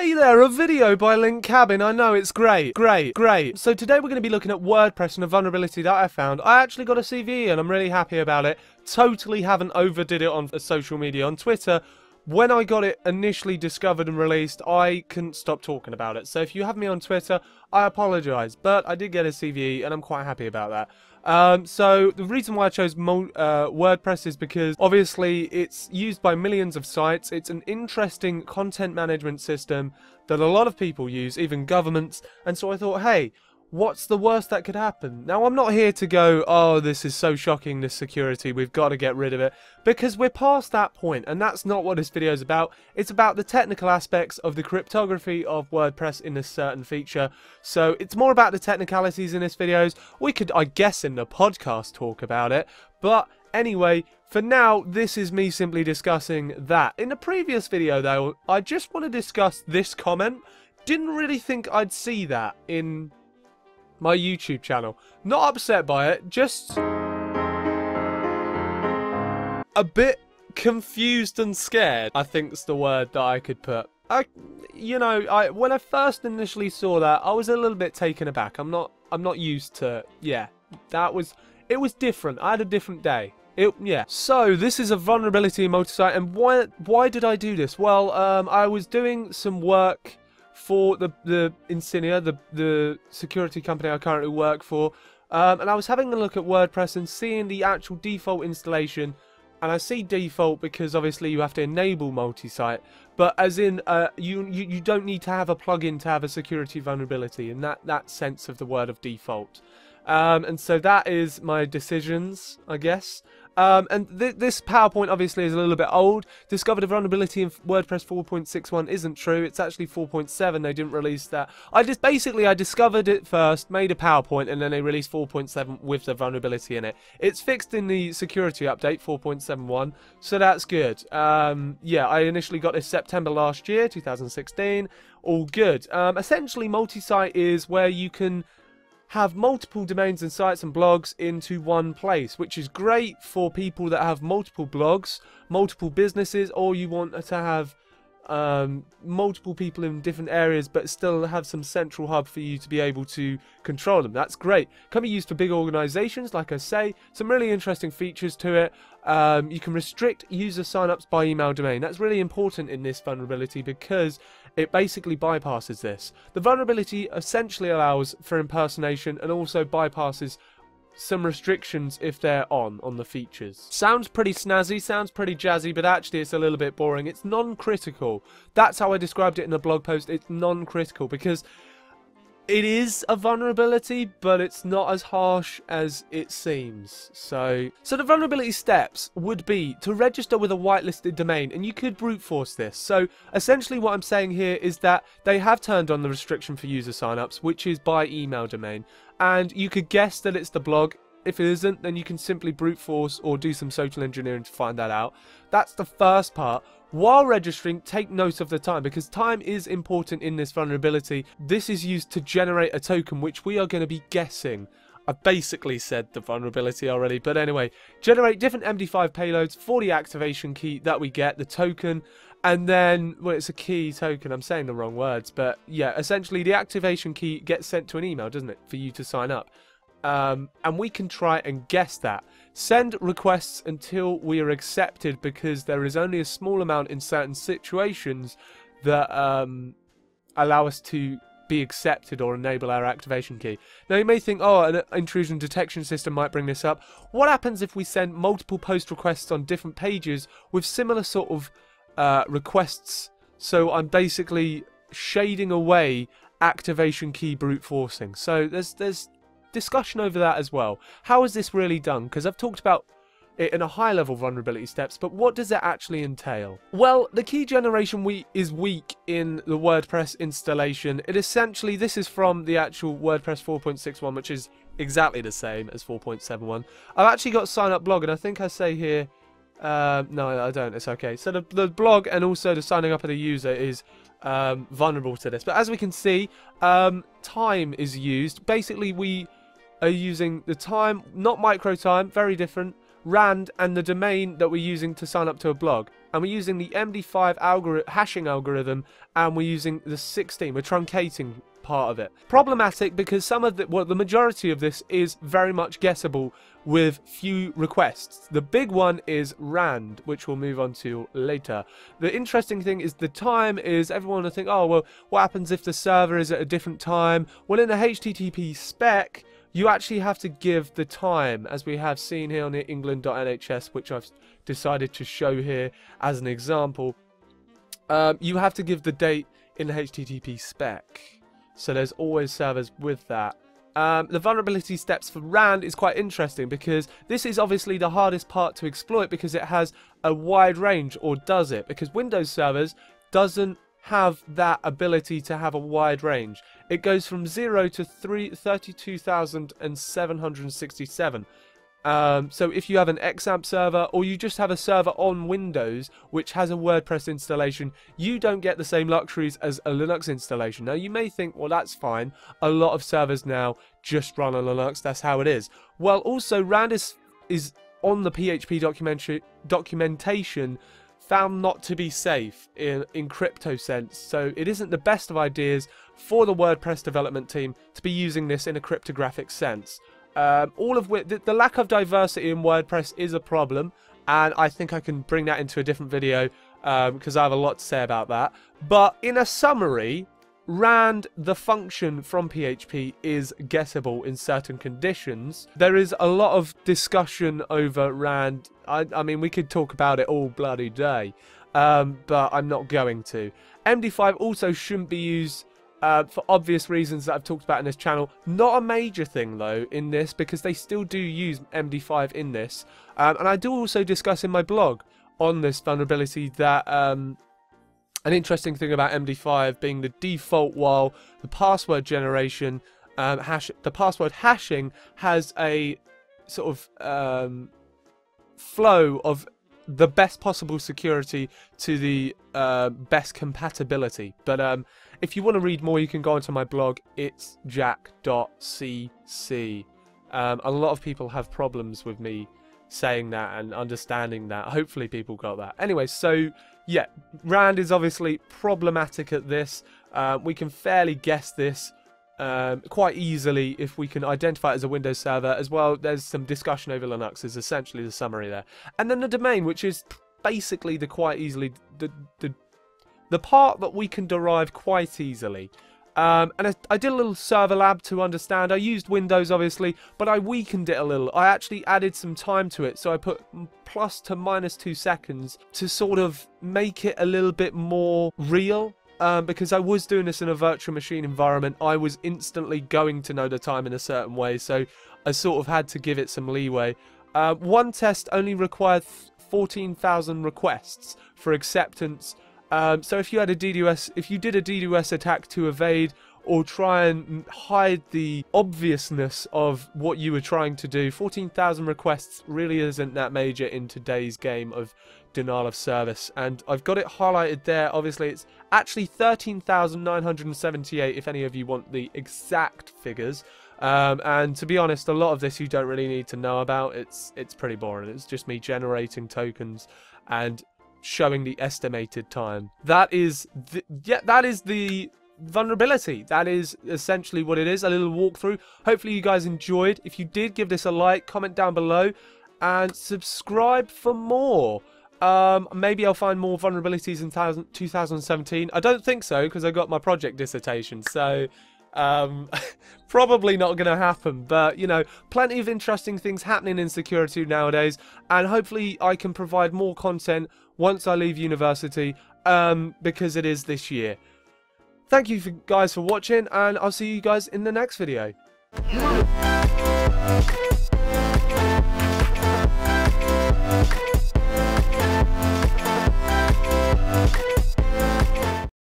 Hey there, a video by Link Cabin. I know it's great, great, great. So today we're going to be looking at WordPress and a vulnerability that I found. I actually got a CVE and I'm really happy about it. Totally haven't overdid it on social media. On Twitter, when I got it initially discovered and released, I couldn't stop talking about it. So if you have me on Twitter, I apologise. But I did get a CVE and I'm quite happy about that. Um, so the reason why I chose uh, WordPress is because obviously it's used by millions of sites. It's an interesting content management system that a lot of people use, even governments. And so I thought, hey, what's the worst that could happen? Now, I'm not here to go, oh, this is so shocking, this security, we've got to get rid of it, because we're past that point, and that's not what this video is about. It's about the technical aspects of the cryptography of WordPress in a certain feature. So it's more about the technicalities in this videos. We could, I guess, in the podcast talk about it, but anyway, for now, this is me simply discussing that. In the previous video, though, I just want to discuss this comment. Didn't really think I'd see that in my YouTube channel. Not upset by it, just a bit confused and scared, I think's the word that I could put. I, you know, I when I first initially saw that, I was a little bit taken aback. I'm not, I'm not used to, yeah, that was, it was different. I had a different day. It, yeah. So this is a vulnerability in and why, why did I do this? Well, um, I was doing some work for the the Insignia, the the security company I currently work for, um, and I was having a look at WordPress and seeing the actual default installation. And I see default because obviously you have to enable multi-site, but as in uh, you, you you don't need to have a plugin to have a security vulnerability in that that sense of the word of default. Um, and so that is my decisions, I guess. Um, and th this PowerPoint obviously is a little bit old. Discovered a vulnerability in WordPress 4.61 isn't true. It's actually 4.7. They didn't release that. I just basically I discovered it first, made a PowerPoint, and then they released 4.7 with the vulnerability in it. It's fixed in the security update 4.71, so that's good. Um, yeah, I initially got this September last year, 2016. All good. Um, essentially, multi-site is where you can have multiple domains and sites and blogs into one place, which is great for people that have multiple blogs, multiple businesses, or you want to have um, multiple people in different areas but still have some central hub for you to be able to control them. That's great. Can be used for big organizations, like I say. Some really interesting features to it. Um, you can restrict user signups by email domain. That's really important in this vulnerability because it basically bypasses this. The vulnerability essentially allows for impersonation and also bypasses some restrictions if they're on on the features. Sounds pretty snazzy, sounds pretty jazzy, but actually it's a little bit boring. It's non-critical. That's how I described it in the blog post. It's non-critical because it is a vulnerability, but it's not as harsh as it seems. So, so the vulnerability steps would be to register with a whitelisted domain, and you could brute force this. So, essentially, what I'm saying here is that they have turned on the restriction for user signups, which is by email domain, and you could guess that it's the blog. If it isn't, then you can simply brute force or do some social engineering to find that out. That's the first part. While registering, take note of the time because time is important in this vulnerability. This is used to generate a token which we are going to be guessing. I basically said the vulnerability already, but anyway, generate different MD5 payloads for the activation key that we get, the token, and then, well, it's a key token, I'm saying the wrong words, but yeah, essentially the activation key gets sent to an email, doesn't it, for you to sign up. Um, and we can try and guess that. Send requests until we are accepted because there is only a small amount in certain situations that um, allow us to be accepted or enable our activation key. Now you may think, oh, an intrusion detection system might bring this up. What happens if we send multiple post requests on different pages with similar sort of uh, requests? So I'm basically shading away activation key brute forcing. So there's there's discussion over that as well. How is this really done? Because I've talked about it in a high level vulnerability steps, but what does it actually entail? Well, the key generation we is weak in the WordPress installation. It essentially, this is from the actual WordPress 4.61, which is exactly the same as 4.71. I've actually got sign up blog, and I think I say here, uh, no, I don't, it's okay. So the, the blog and also the signing up of the user is um, vulnerable to this. But as we can see, um, time is used. Basically, we are using the time, not micro time, very different. rand and the domain that we're using to sign up to a blog. And we're using the MD5 algori hashing algorithm and we're using the 16. We're truncating part of it. Problematic because some of the, well, the majority of this is very much guessable with few requests. The big one is RAND, which we'll move on to later. The interesting thing is the time is everyone will think, oh, well, what happens if the server is at a different time? Well, in the HTTP spec, you actually have to give the time, as we have seen here on the england.nhs, which I've decided to show here as an example. Um, you have to give the date in the HTTP spec. So there's always servers with that. Um, the vulnerability steps for RAND is quite interesting because this is obviously the hardest part to exploit because it has a wide range, or does it? Because Windows servers doesn't have that ability to have a wide range. It goes from 0 to 32,767. Um, so if you have an XAMPP server or you just have a server on Windows which has a WordPress installation, you don't get the same luxuries as a Linux installation. Now you may think, well that's fine, a lot of servers now just run on Linux, that's how it is. Well also Randis is on the PHP documentation found not to be safe in, in crypto sense, so it isn't the best of ideas for the WordPress development team to be using this in a cryptographic sense. Um, all of which the, the, lack of diversity in WordPress is a problem, and I think I can bring that into a different video because um, I have a lot to say about that. But in a summary, Rand, the function from PHP, is guessable in certain conditions. There is a lot of discussion over Rand. I, I mean, we could talk about it all bloody day, um, but I'm not going to. MD5 also shouldn't be used uh, for obvious reasons that I've talked about in this channel. Not a major thing though in this because they still do use MD5 in this. Um, and I do also discuss in my blog on this vulnerability that um, an interesting thing about MD5 being the default while the password generation um, hash the password hashing has a sort of um, flow of the best possible security to the uh, best compatibility. But um, if you want to read more, you can go onto my blog. It's jack.cc. Um, a lot of people have problems with me saying that and understanding that. Hopefully, people got that. Anyway, so yeah, Rand is obviously problematic at this. Uh, we can fairly guess this um, quite easily if we can identify it as a Windows server. As well, there's some discussion over Linux is essentially the summary there. And then the domain, which is basically the quite easily the, the the part that we can derive quite easily. Um, and I, I, did a little server lab to understand. I used Windows, obviously, but I weakened it a little. I actually added some time to it, so I put plus to minus two seconds to sort of make it a little bit more real. Um, because I was doing this in a virtual machine environment, I was instantly going to know the time in a certain way, so I sort of had to give it some leeway. Uh, one test only required 14,000 requests for acceptance um, so if you had a DDoS, if you did a DDoS attack to evade or try and hide the obviousness of what you were trying to do, 14,000 requests really isn't that major in today's game of denial of service. And I've got it highlighted there. Obviously, it's actually 13,978 if any of you want the exact figures. Um, and to be honest, a lot of this you don't really need to know about. It's it's pretty boring. It's just me generating tokens and showing the estimated time. That is, the, yeah, that is the vulnerability. That is essentially what it is, a little walkthrough. Hopefully you guys enjoyed. If you did, give this a like, comment down below, and subscribe for more. Um, maybe I'll find more vulnerabilities in 2017. I don't think so, because I got my project dissertation, so... Um, probably not going to happen, but you know, plenty of interesting things happening in security nowadays, and hopefully I can provide more content once I leave university, um, because it is this year. Thank you for, guys for watching, and I'll see you guys in the next video.